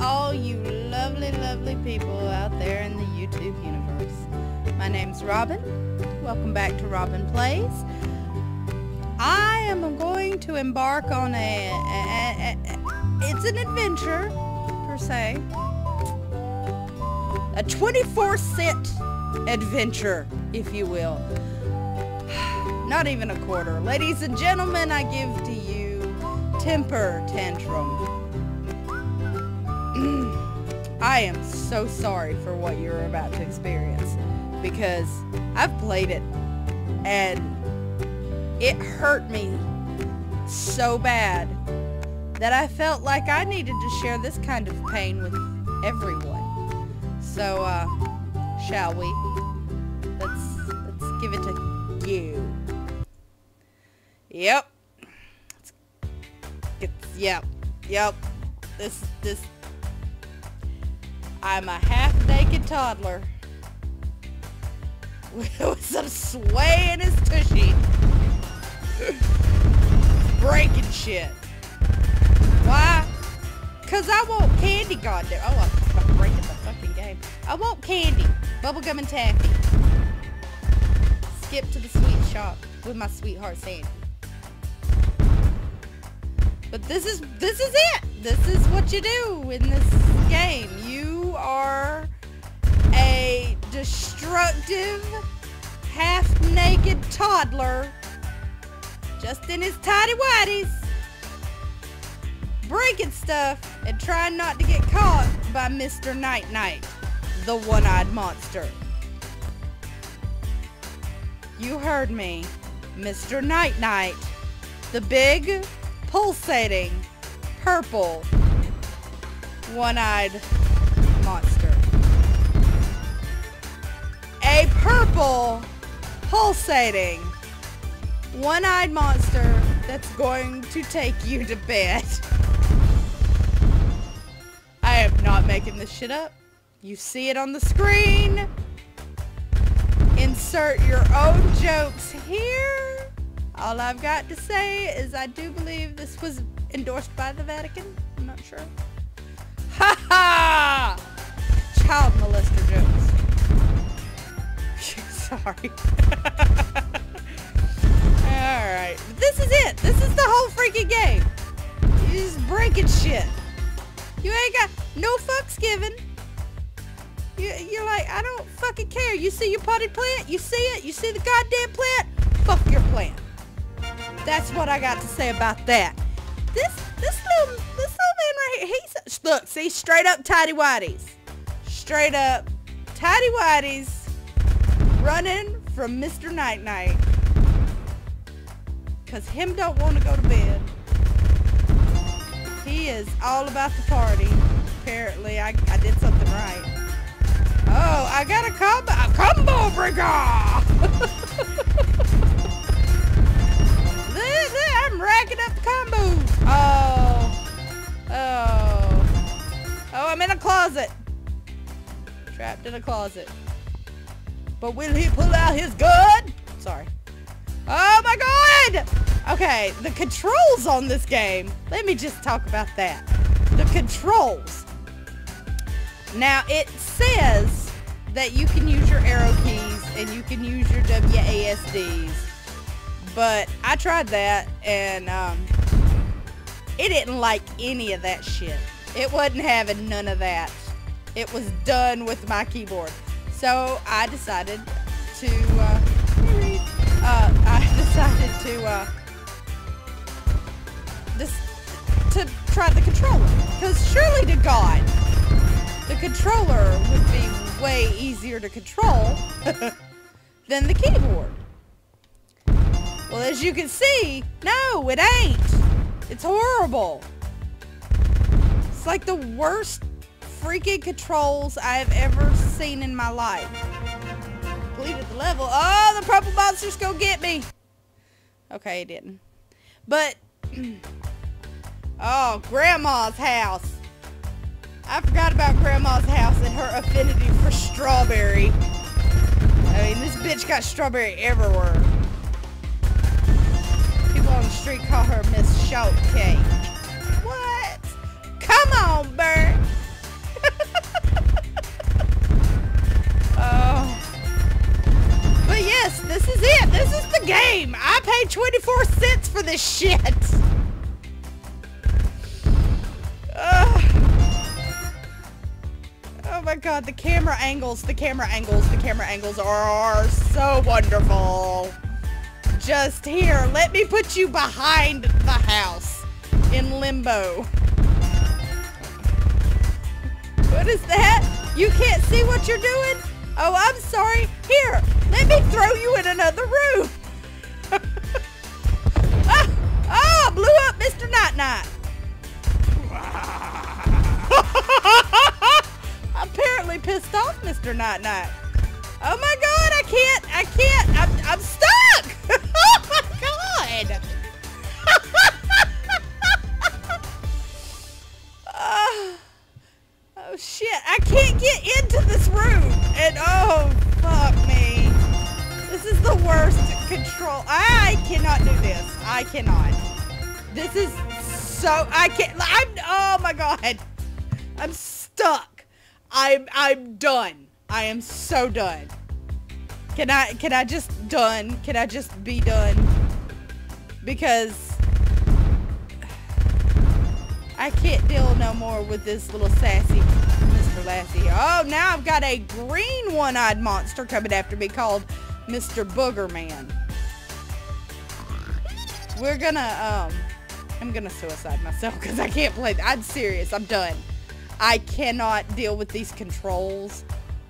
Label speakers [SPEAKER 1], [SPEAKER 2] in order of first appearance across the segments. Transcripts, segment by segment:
[SPEAKER 1] all you lovely, lovely people out there in the YouTube universe. My name's Robin. Welcome back to Robin Plays. I am going to embark on a, a, a, a it's an adventure, per se. A 24 cent adventure, if you will. Not even a quarter. Ladies and gentlemen, I give to you Temper Tantrum. I am so sorry for what you're about to experience because I've played it and it hurt me so bad that I felt like I needed to share this kind of pain with everyone. So, uh, shall we? Let's, let's give it to you. Yep. Yep. Yep. This, this, I'm a half-naked toddler with some sway in his tushy. Breaking shit. Why? Cause I want candy, goddamn. Oh, I'm breaking the fucking game. I want candy, bubblegum and taffy. Skip to the sweet shop with my sweetheart Sandy. But this is this is it. This is what you do in this game. Are a destructive, half-naked toddler just in his tidy whities breaking stuff and trying not to get caught by Mr. Night Night, the one-eyed monster. You heard me. Mr. Night Night, the big, pulsating, purple, one-eyed monster. A purple, pulsating, one-eyed monster that's going to take you to bed. I am not making this shit up. You see it on the screen. Insert your own jokes here. All I've got to say is I do believe this was endorsed by the Vatican. I'm not sure. Ha! Sorry. Alright. This is it. This is the whole freaking game. You just breaking shit. You ain't got no fucks given. You, you're like, I don't fucking care. You see your potted plant? You see it? You see the goddamn plant? Fuck your plant. That's what I got to say about that. This this little this little man right here, he's look, see, straight up tidy whities. Straight up tidy whities running from Mr. Night Night. Cause him don't want to go to bed. He is all about the party. Apparently, I, I did something right. Oh, I got a combo, a combo breaker! I'm racking up combos. Oh. Oh. Oh, I'm in a closet. Trapped in a closet. But will he pull out his gun? Sorry. Oh my god! Okay, the controls on this game. Let me just talk about that. The controls. Now, it says that you can use your arrow keys and you can use your WASDs. But I tried that and um, it didn't like any of that shit. It wasn't having none of that. It was done with my keyboard. So I decided to uh, uh, I decided to uh, this to try the controller because surely to God the controller would be way easier to control than the keyboard. Well, as you can see, no, it ain't. It's horrible. It's like the worst freaking controls I've ever seen in my life completed the level. Oh, the purple monster's gonna get me. Okay, it didn't. But, oh, Grandma's house. I forgot about Grandma's house and her affinity for strawberry. I mean, this bitch got strawberry everywhere. People on the street call her Miss Shortcake. What? Come on, Bert. 24 cents for this shit. Ugh. Oh my god, the camera angles, the camera angles, the camera angles are so wonderful. Just here, let me put you behind the house in limbo. What is that? You can't see what you're doing? Oh, I'm sorry. Here, let me throw you in another room. Ah, ah, blew up Mr. Night Night. Apparently pissed off Mr. Night Night. Oh my control. I cannot do this. I cannot. This is so, I can't, I'm, oh my god. I'm stuck. I'm, I'm done. I am so done. Can I, can I just done? Can I just be done? Because I can't deal no more with this little sassy Mr. Lassie. Oh, now I've got a green one-eyed monster coming after me called Mr. Booger Man. We're gonna, um, I'm gonna suicide myself because I can't play. I'm serious. I'm done. I cannot deal with these controls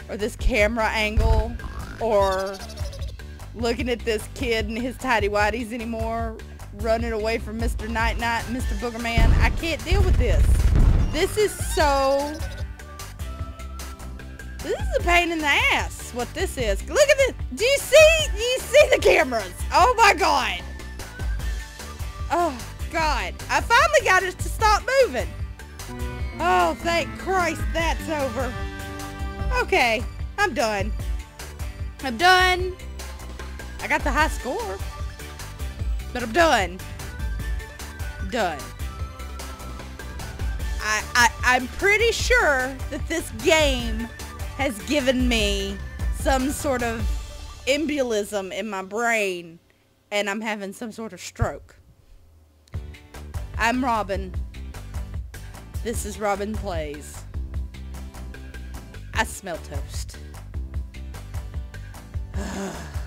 [SPEAKER 1] or this camera angle or looking at this kid and his tidy whities anymore running away from Mr. Night Night Mr. Boogerman. I can't deal with this. This is so... This is a pain in the ass, what this is. Look at this. Do you see? Do you see the cameras? Oh my god. Oh god. I finally got it to stop moving. Oh, thank Christ that's over. Okay, I'm done. I'm done. I got the high score. But I'm done. Done. I, I, I'm pretty sure that this game has given me some sort of embolism in my brain and I'm having some sort of stroke. I'm Robin. This is Robin Plays. I smell toast.